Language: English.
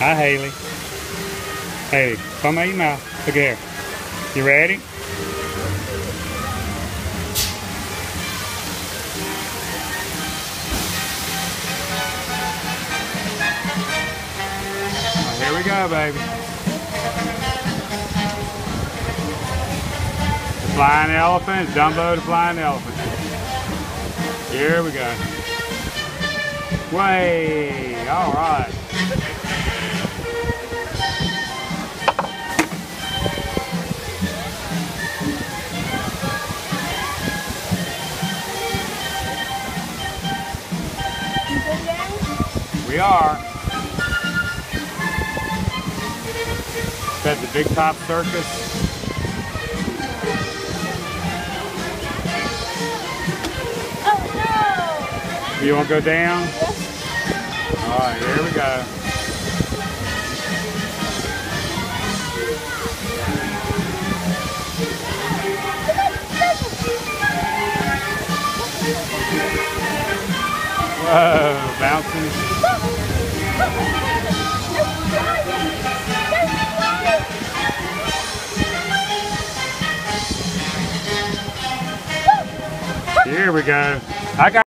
Hi, Haylie. Haylie, come out your mouth. Look here. You ready? Here we go, baby. The flying elephant, Dumbo the flying elephant. Here we go. Way, all right. We are. That the Big Top Circus? You want to go down? Yes. All right, here we go. Whoa, bouncing. Here we go. I got